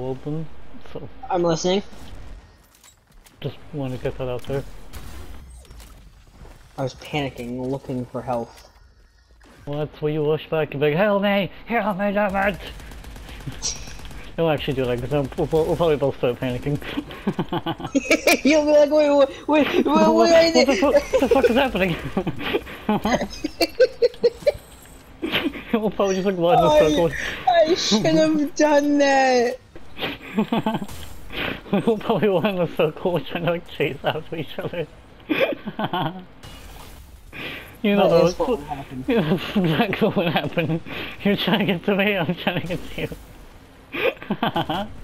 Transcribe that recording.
open, so I'm listening. just want to get that out there. I was panicking, looking for health. Well, that's where you rush back and be like, help me! Help me, damn it! Don't actually do that, because we'll, we'll probably both start panicking. You'll be like, wait, wait, wait, wait, what, what I what the, did? fu- what the fuck is happening? we'll probably just like in a circle. I, I should have done that. We'll probably run in a circle trying to like chase after each other. you know, That what would happen. That's exactly what happened. You're trying to get to me, I'm trying to get to you.